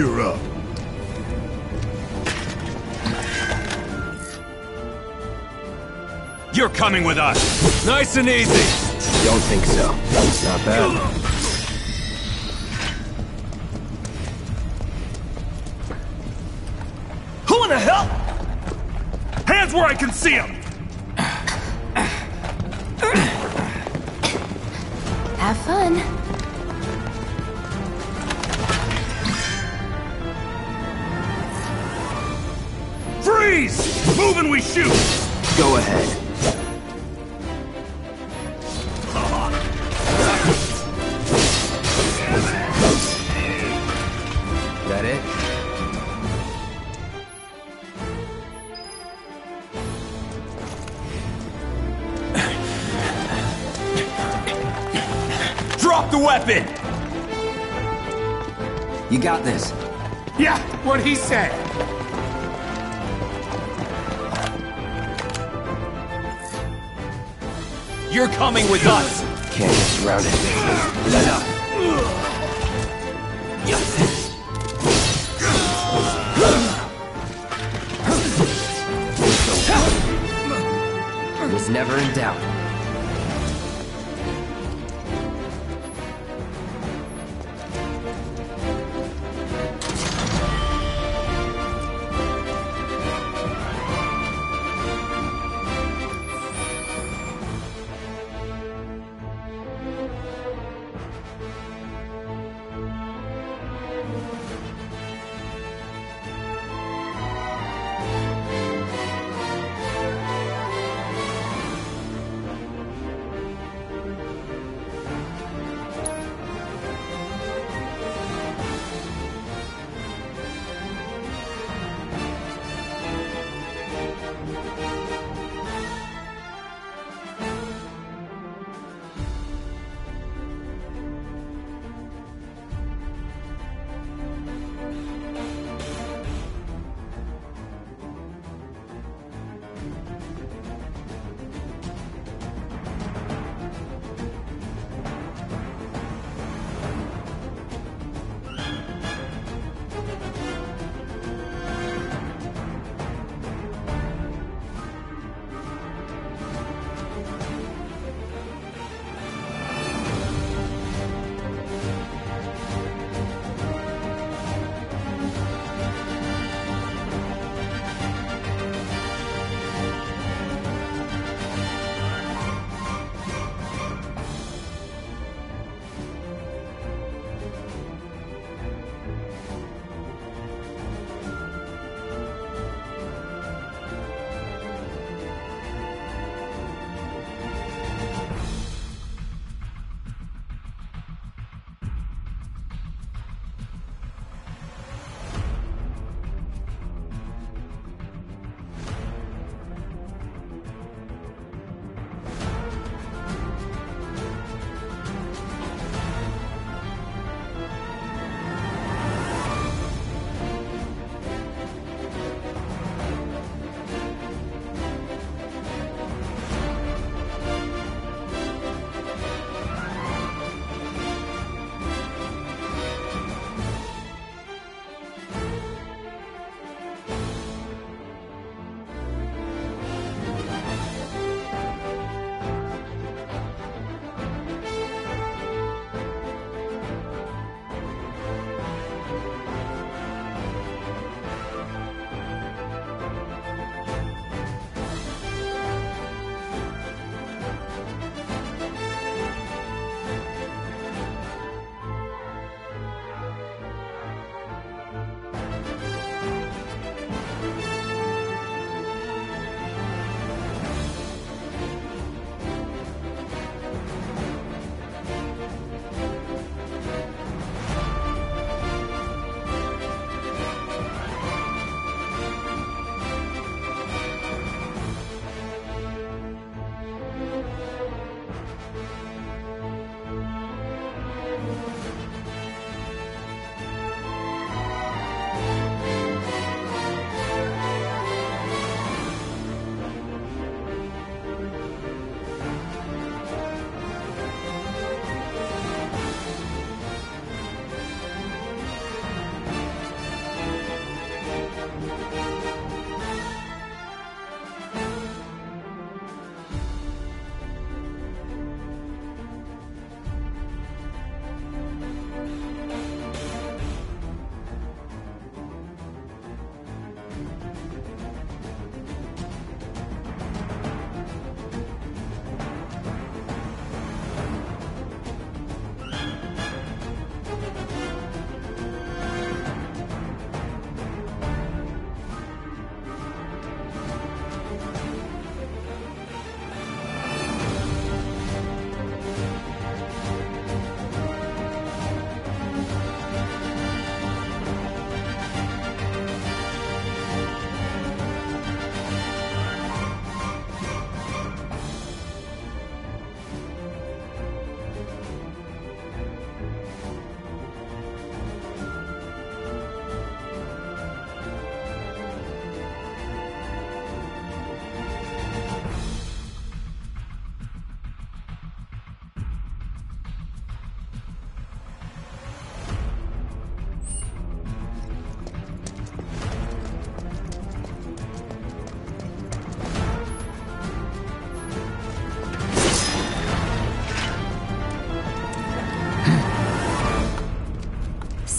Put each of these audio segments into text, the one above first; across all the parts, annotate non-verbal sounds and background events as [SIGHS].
You're up. You're coming with us. Nice and easy. Don't think so. It's not bad. Who in the hell? Hands where I can see them. We shoot. Go ahead. That it? Drop the weapon. You got this. Yeah, what he said. You're coming with us. Can't get surrounded. Let up.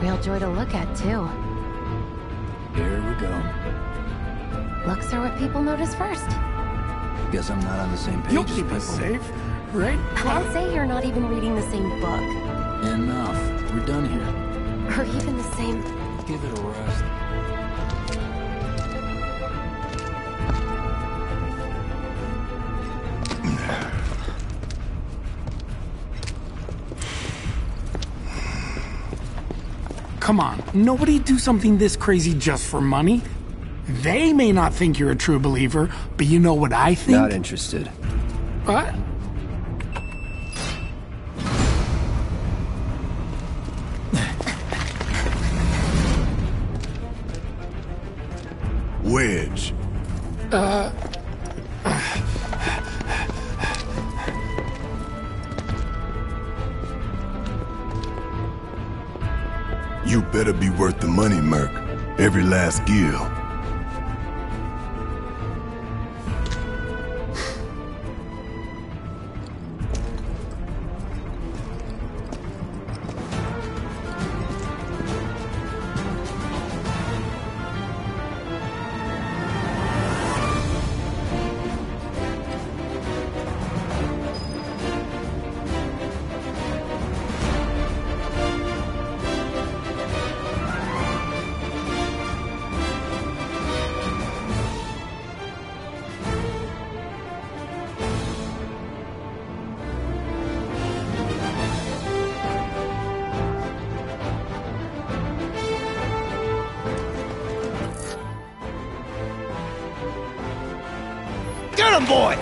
Real joy to look at, too. Here we go. Looks are what people notice first. Guess I'm not on the same page You'll as keep people. us safe, right? [LAUGHS] I'd say you're not even reading the same book. Enough. We're done here. Or even the same... Give it a rest. Come on, nobody do something this crazy just for money. They may not think you're a true believer, but you know what I think? Not interested. What? Every boy!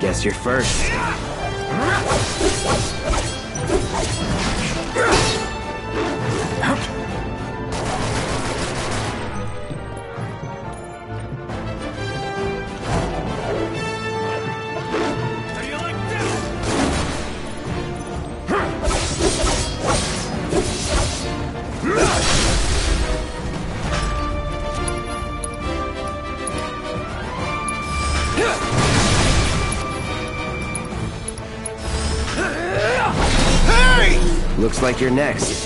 Guess you're first. Like you're next.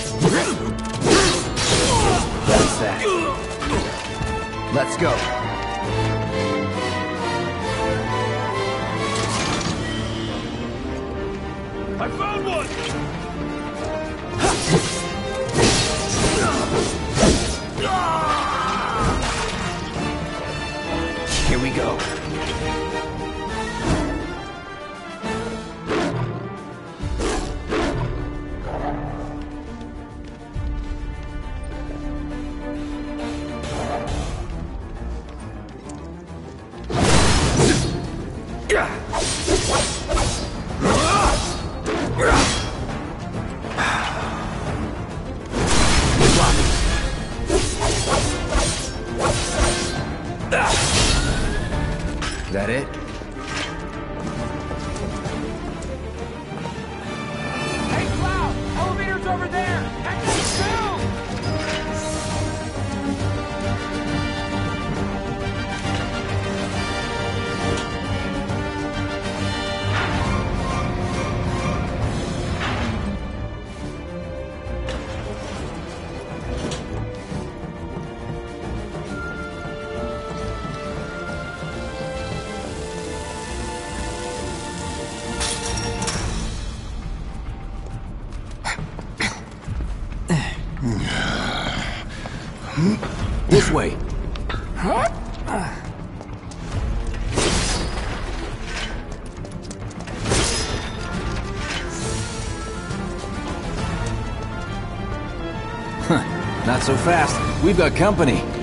Fast. We've got company.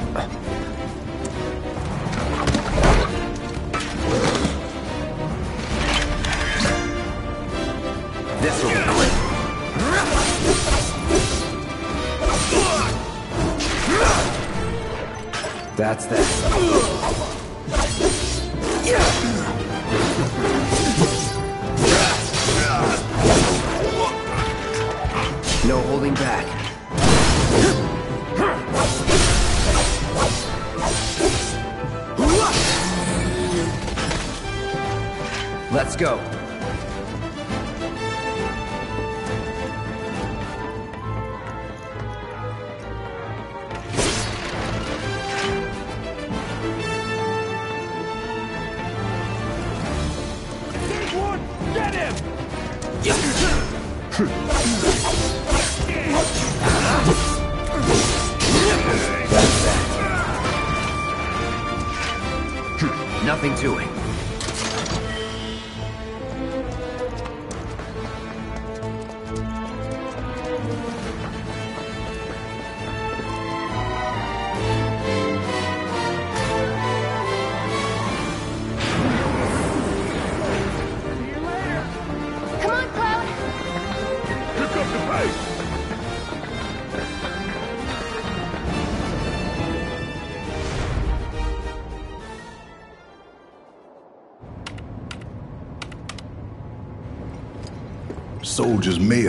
Let's go.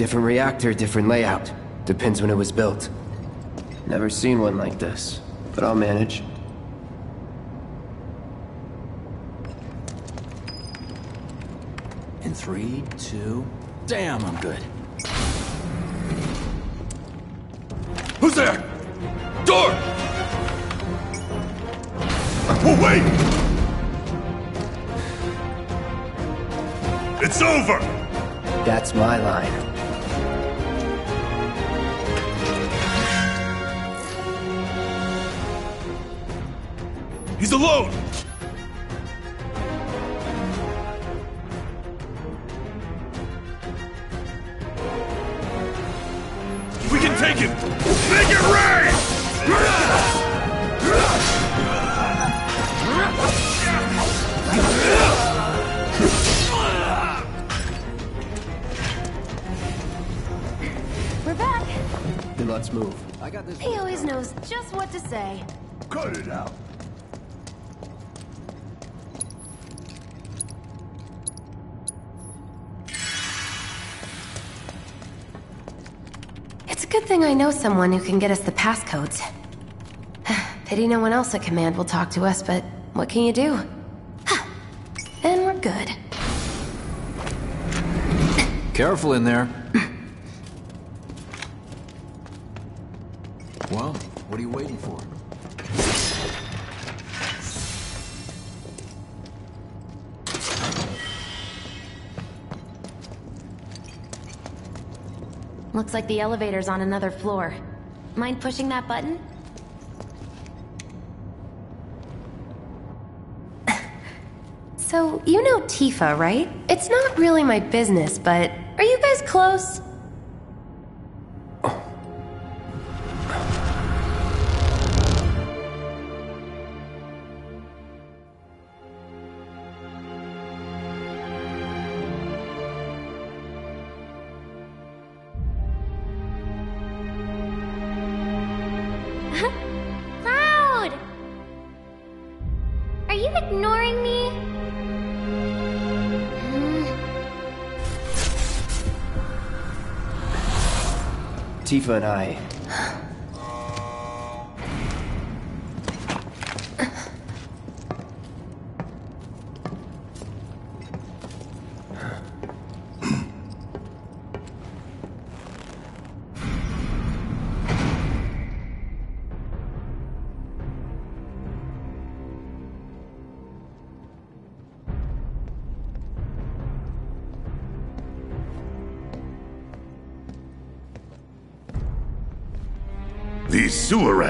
Different reactor, different layout. Depends when it was built. Never seen one like this, but I'll manage. In three, two... Damn, I'm good. Who's there? Door! Oh, wait! It's over! That's my line. He's alone! Someone who can get us the passcodes. [SIGHS] Pity no one else at command will talk to us, but what can you do? [SIGHS] and we're good. Careful in there. Looks like the elevator's on another floor. Mind pushing that button? [LAUGHS] so, you know Tifa, right? It's not really my business, but are you guys close? Tifa and I.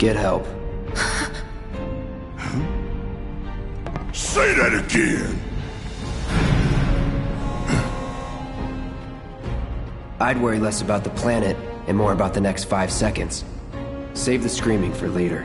Get help. Say that again! I'd worry less about the planet and more about the next five seconds. Save the screaming for later.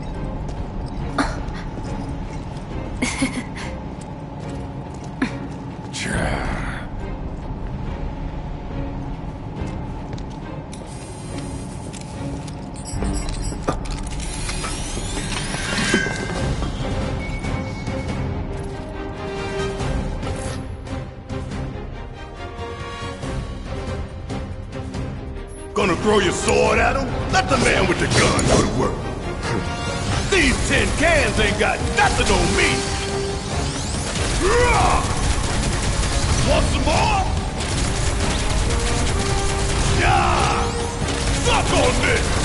Throw your sword at him? Let the man with the gun go to work. These tin cans ain't got nothing on me. Want some more? Yeah! Suck on this!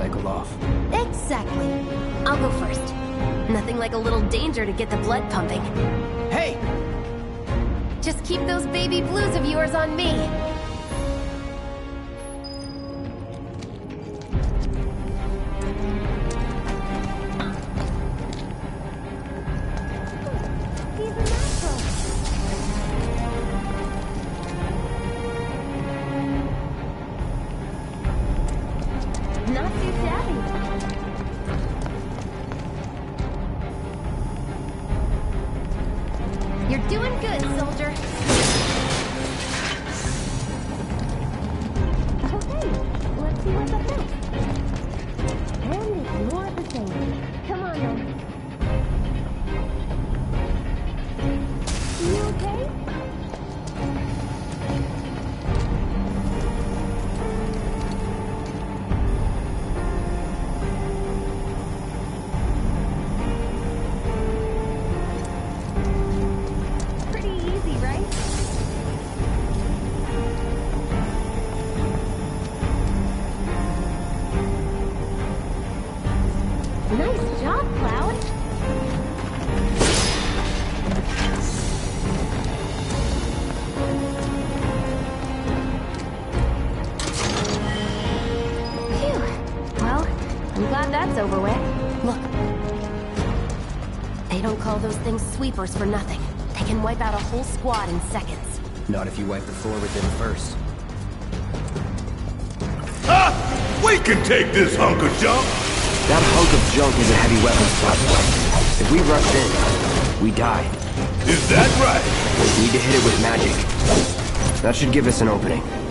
A move when they cycle off. Exactly. I'll go first. Nothing like a little danger to get the blood pumping. Hey! Just keep those baby blues of yours on me. Those things sweepers for nothing. They can wipe out a whole squad in seconds. Not if you wipe the floor with them first. Ha! We can take this hunk of junk! That hunk of junk is a heavy weapons platform. If we rush in, we die. Is that right? We need to hit it with magic. That should give us an opening.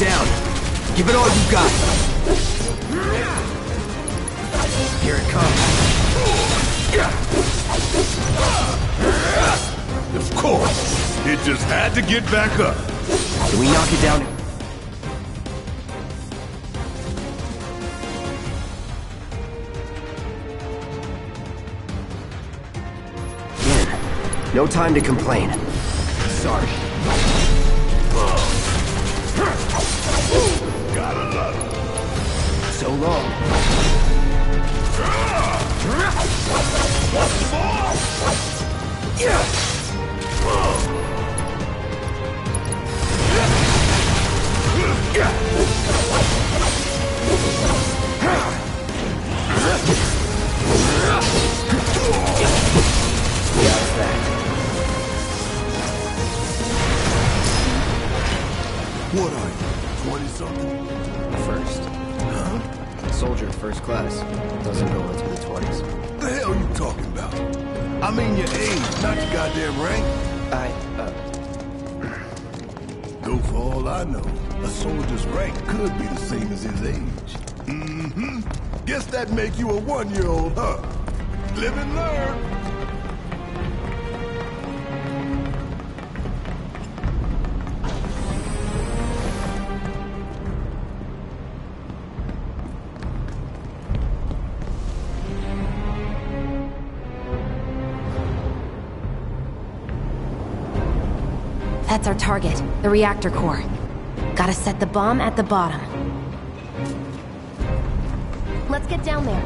Down. Give it all you got. Here it comes. Of course! It just had to get back up. Can we knock it down? In. No time to complain. Rank. I, uh, [CLEARS THROAT] Though for all I know, a soldier's rank could be the same as his age. Mm-hmm. Guess that make you a one-year-old, huh? Live and learn. That's our target, the reactor core. Gotta set the bomb at the bottom. Let's get down there.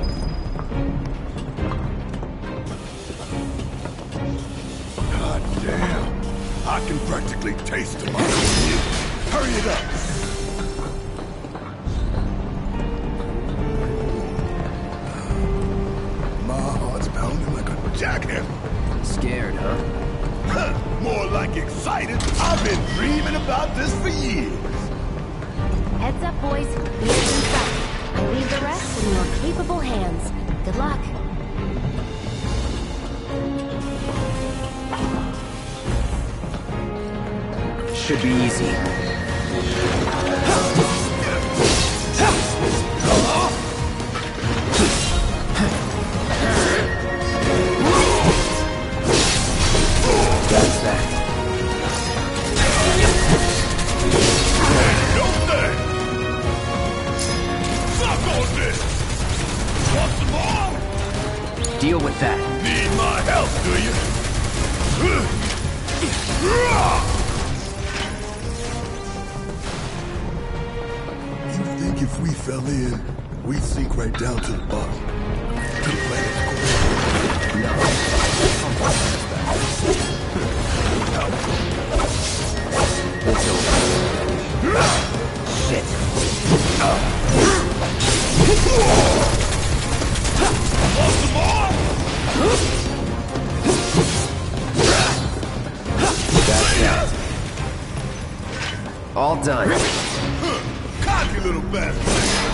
God damn. I can practically taste the Hurry it up. My heart's pounding like a jackhammer. scared, huh? More like excited. I've been dreaming about this for years. Heads up, boys. Here's inside. I leave the rest in your capable hands. Good luck. Should be easy. If we fell in, we'd sink right down to the bottom? To the planet's core? It's over. Shit. That's that. All done. Little bastard.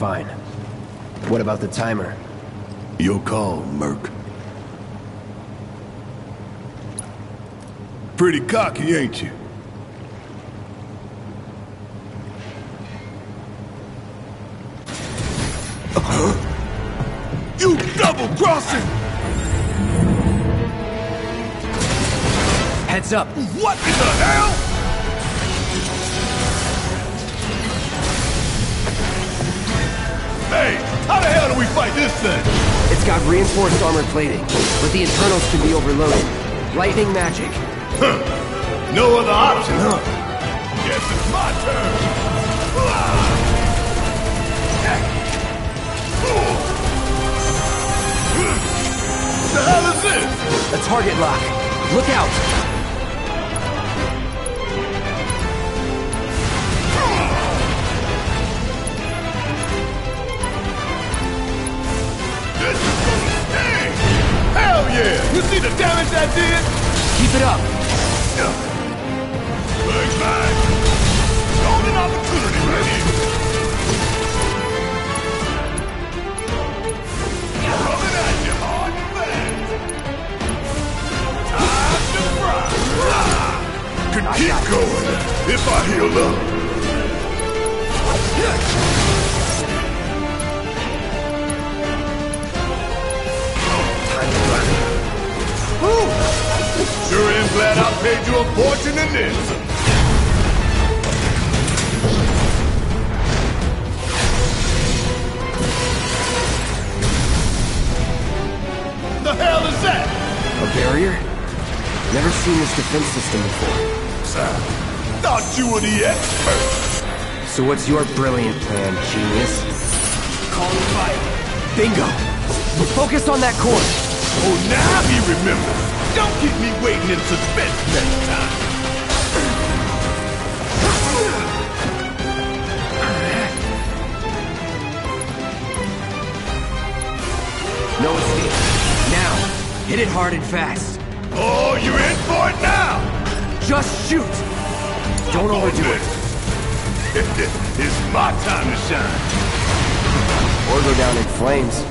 Fine. What about the timer? Your call, Merc. Pretty cocky, ain't you? [GASPS] You double-crossing! Heads up! What in the hell? How the hell do we fight this thing? It's got reinforced armor plating, but the internals can be overloaded. Lightning magic. Huh. No other option, huh? Guess it's my turn. What the hell is this? A target lock. Look out! You see the damage I did? Keep it up! Bang, bang! Golden opportunity right here! Coming at you hard and fast! Time to fry! Could keep going if I heal up. Paid you a fortune in this. The hell is that? A barrier? Never seen this defense system before. Sir, thought you were the expert. So what's your brilliant plan, genius? Call fire. Bingo! Focus on that core! Oh, now he remembers. Don't keep me waiting in suspense next time. No escape. Now, hit it hard and fast. Oh, you're in for it now. Just shoot! Don't overdo it. [LAUGHS] it's my time to shine. Or go down in flames.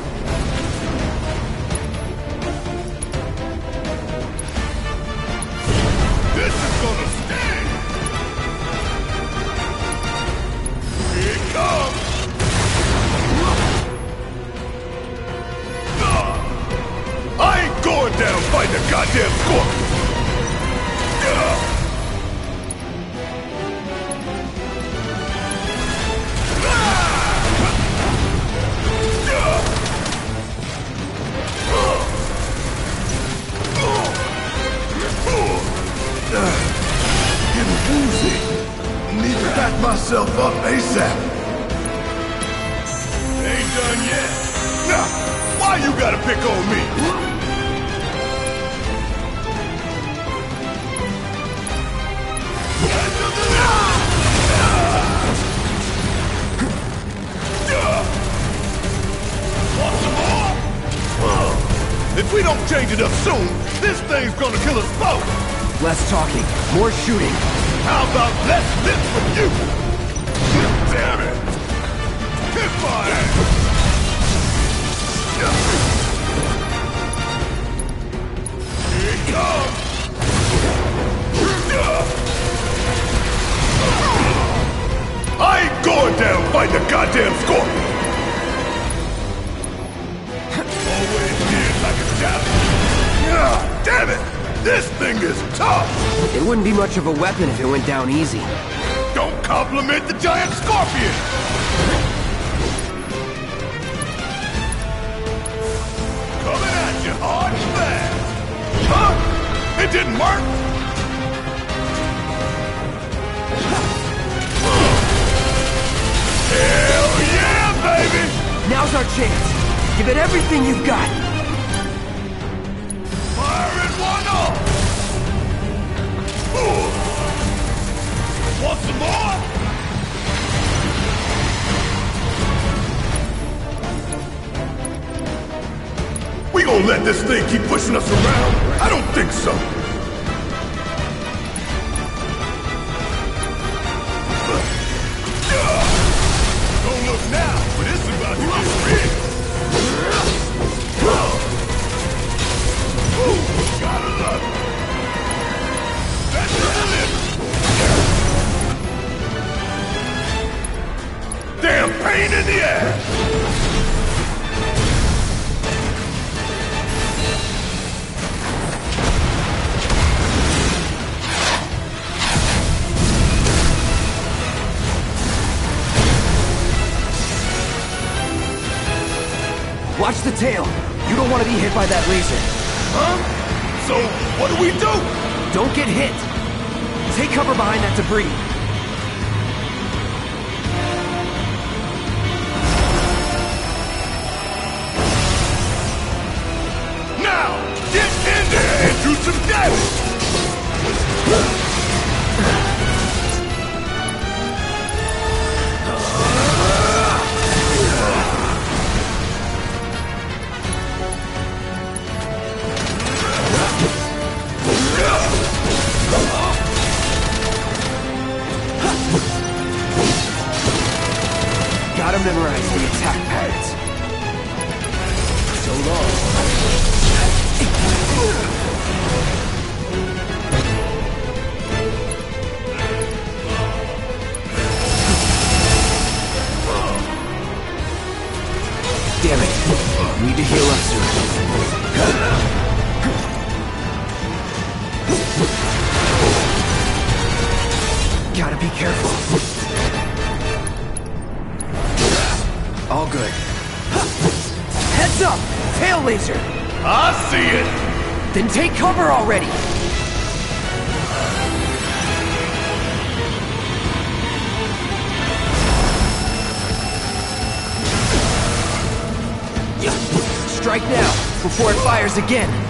ASAP. Ain't done yet. Nah, why you gotta pick on me? Want some more? If we don't change it up soon, this thing's gonna kill us both. Less talking, more shooting. How about less lip from you? Damn it! Here it comes! I ain't going down fighting the goddamn scorpion! Always like a. Ah, damn it! This thing is tough! It wouldn't be much of a weapon if it went down easy. Compliment the giant scorpion! Coming at you hard and fast! Huh? It didn't work? Hell yeah, baby! Now's our chance. Give it everything you've got. Firing one off! Ooh. Want some more? We gonna let this thing keep pushing us around? I don't think so. Gotta be careful. All good. Heads up! Tail laser! I see it! Then take cover already! Strike now, before it fires again!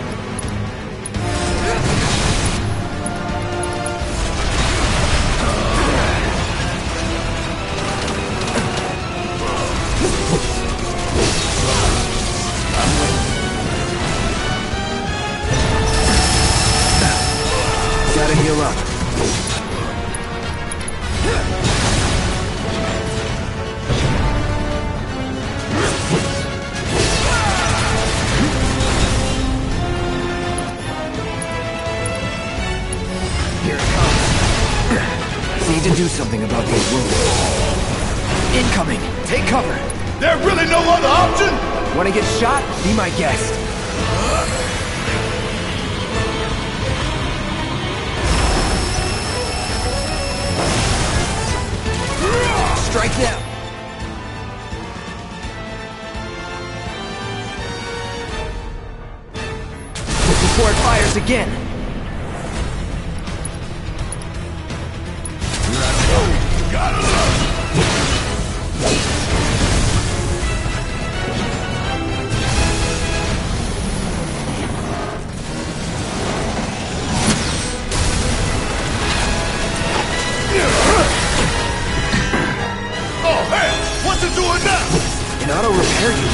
Auto unit.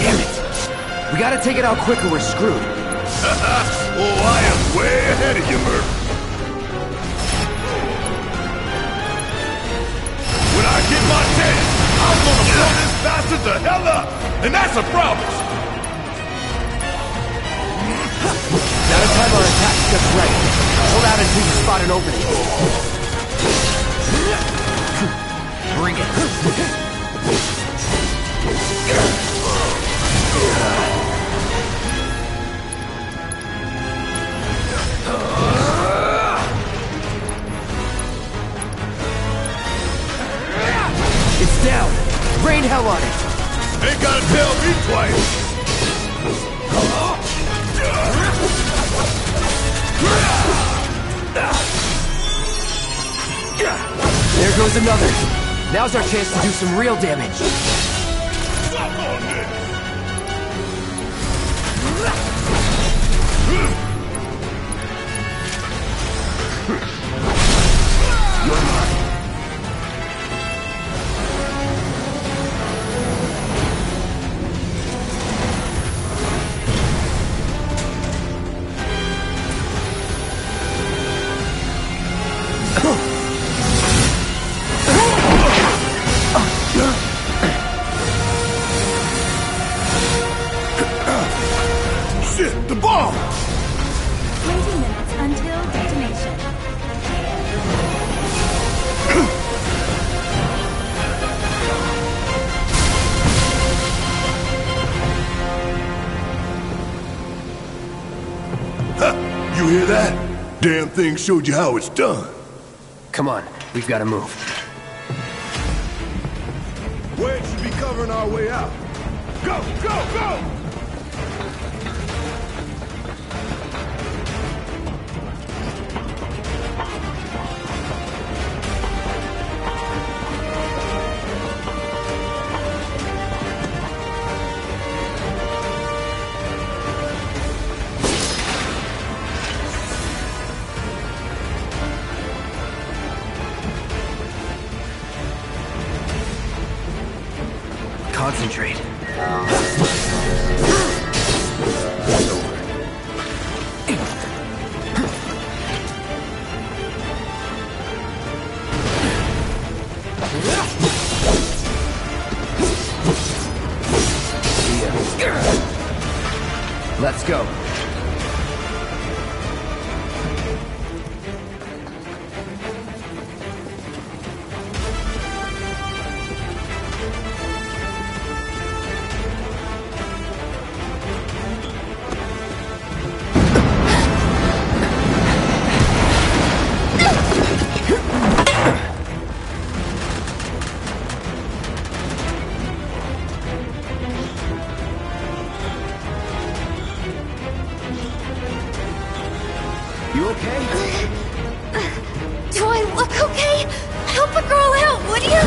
Damn it! We gotta take it out quick or we're screwed. [LAUGHS] oh, I am way ahead of you, Murph. When I get my chance, I'm gonna blow this bastard the hell up! And that's a promise! Gotta time our attacks just right. Hold out until you spot an opening. Bring it. hell it. Ain't gotta tell me twice. There goes another. Now's our chance to do some real damage. Damn thing showed you how it's done. Come on, we've got to move. Wedge should be covering our way out. Go, go, go! Okay? Do I look okay? Help a girl out, would you?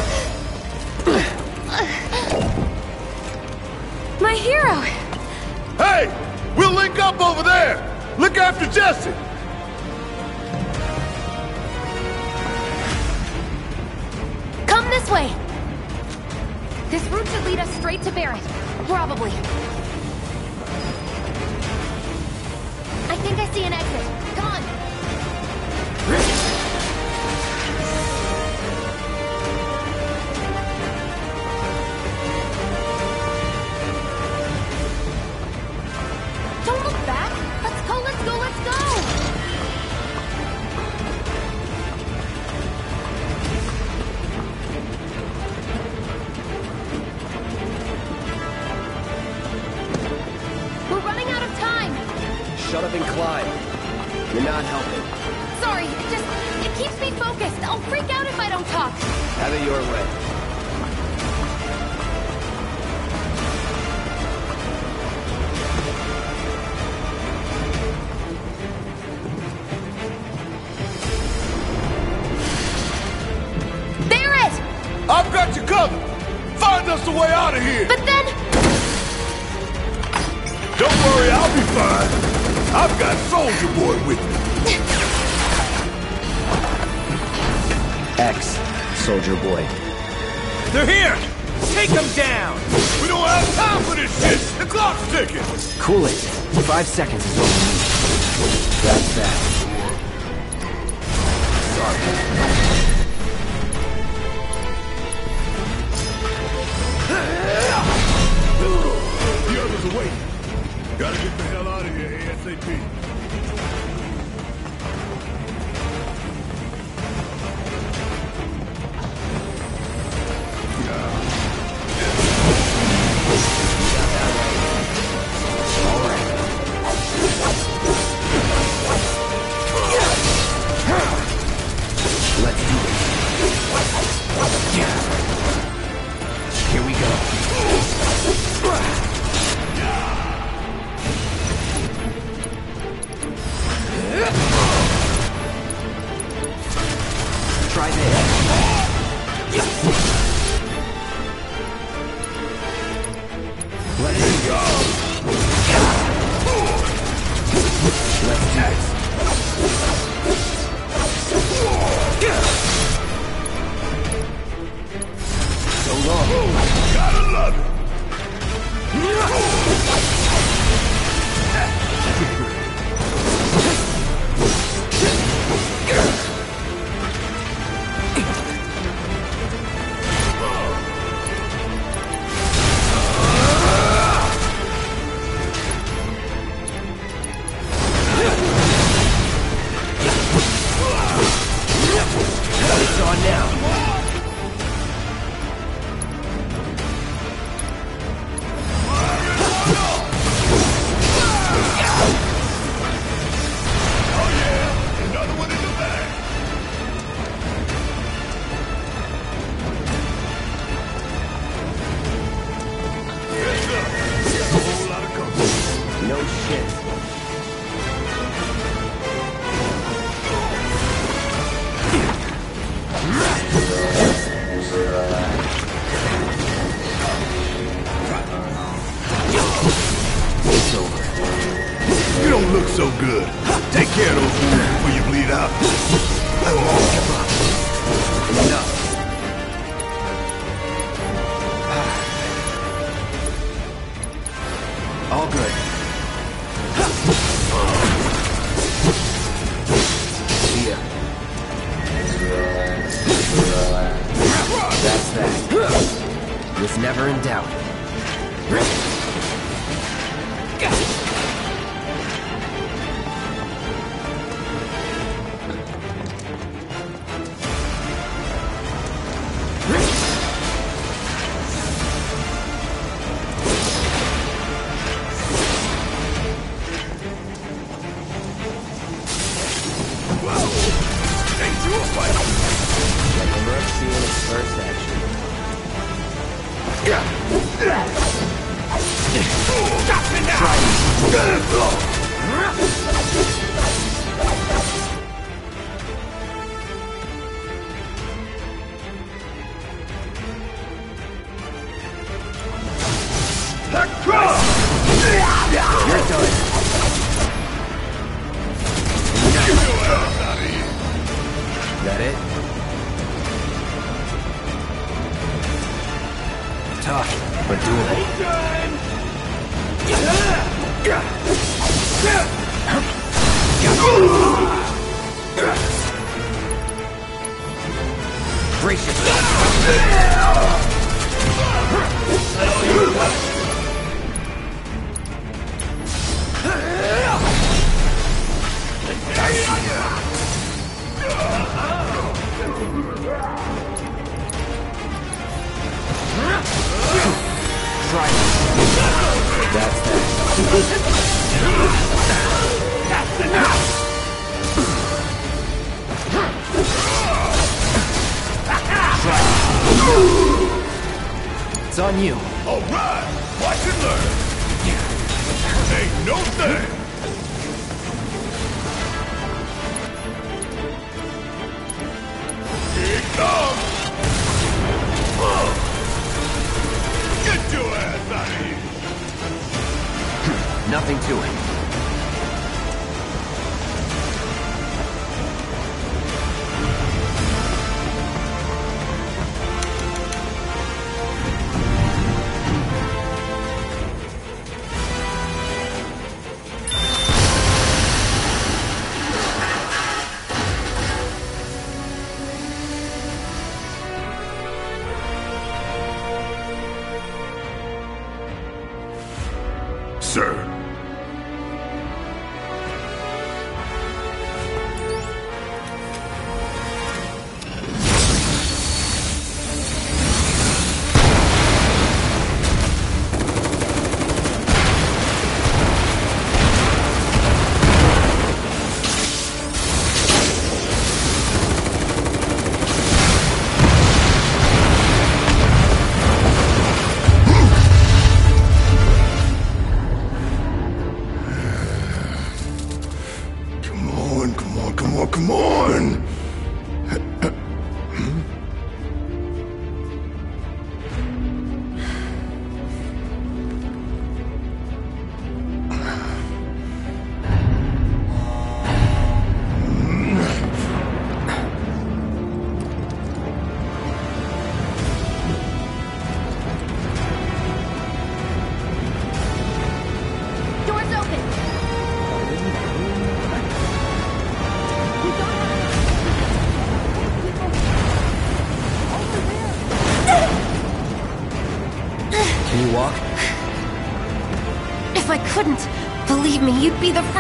My hero! Hey! We'll link up over there! Look after Jesse! Come this way! This route should lead us straight to Barret. Probably. I think I see an exit. On! That's that.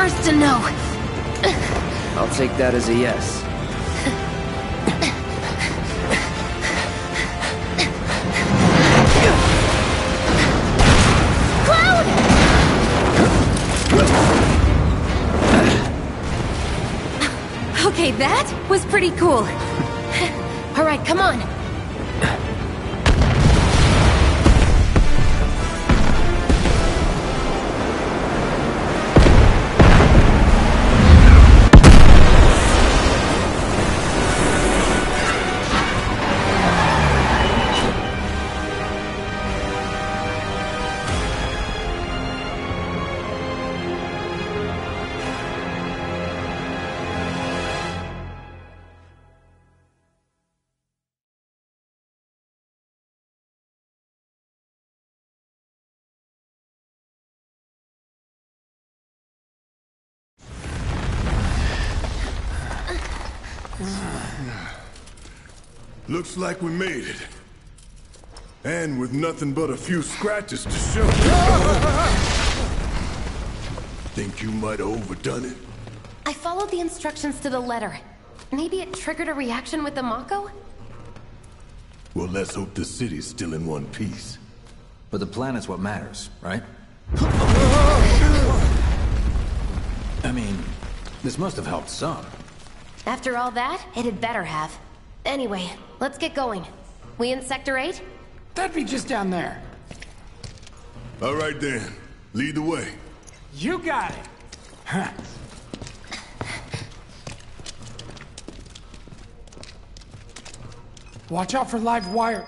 first to know. I'll take that as a yes. Okay, that was pretty cool. Looks like we made it. And with nothing but a few scratches to show. [LAUGHS] Think you might have overdone it? I followed the instructions to the letter. Maybe it triggered a reaction with the Mako? Well, let's hope the city's still in one piece. But the planet's what matters, right? [LAUGHS] I mean, this must have helped some. After all that, it had better have. Anyway, let's get going. We in Sector 8? That'd be just down there. All right then, lead the way. You got it. Huh. Watch out for live wire.